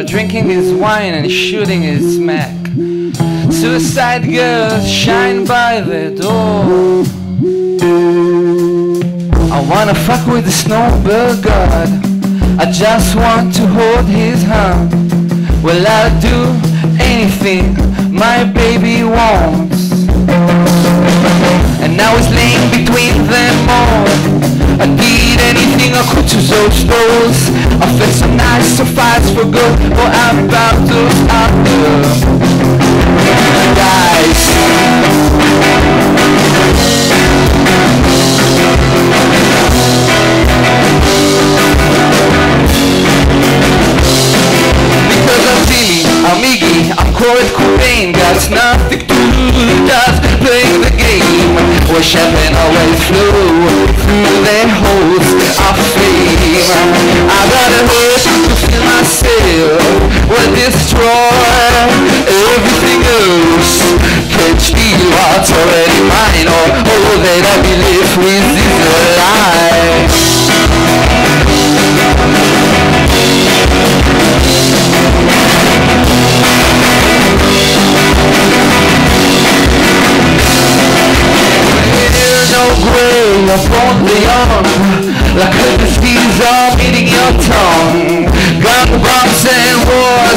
while drinking his wine and shooting his smack. Suicide girls shine by the door. I wanna fuck with the snowbird god. I just want to hold his hand. Well, I'll do anything my baby wants. And now he's laying between them all. I did anything I could to those those. I felt so nice to fight for good. Cobain Got nothing to do, just playing the game. Champagne always flew through the holes of fame the young Like a disease all eating your tongue. Gun bombs and wars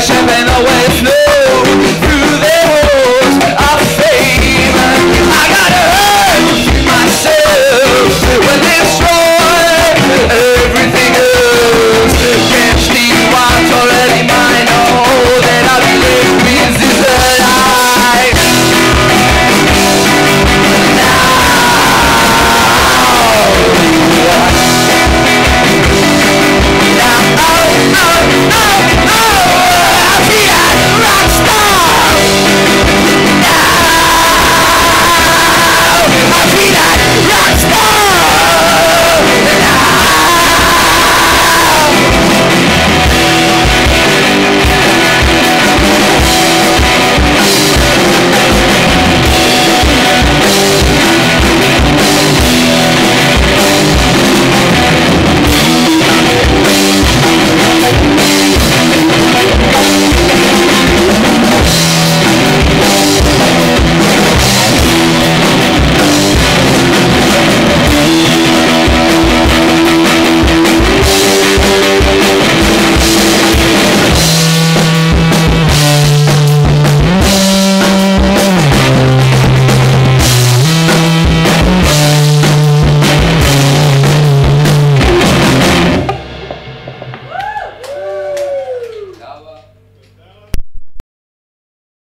worship and way.